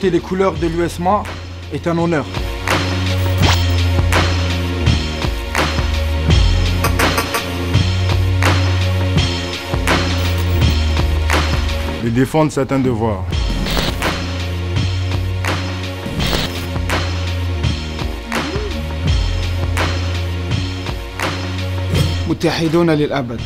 porter les couleurs de l'USMA est un honneur. Les défendre, c'est un devoir. متحدون للأبد